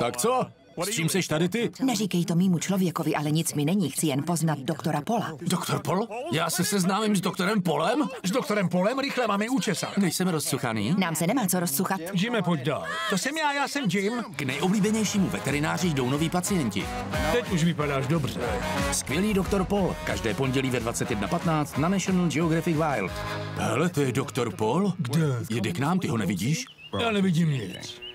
Tak co? S čím seš tady ty? Neříkej to mýmu člověkovi, ale nic mi není, chci jen poznat doktora Pola. Doktor Pol? Já se seznámím s doktorem Polem? S doktorem Polem rychle máme účesat. Nejsem rozcuchaný? Nám se nemá co rozsuchat. Jimmy, pojď dál. To jsem já, já jsem Jim. K nejoblíbenějšímu veterináři jdou noví pacienti. Teď už vypadáš dobře. Skvělý doktor Pol. Každé pondělí ve 21.15 na National Geographic Wild. Hele, to je doktor Pol? Kde? Jede k nám, ty ho nevidíš? Já nevidím nic.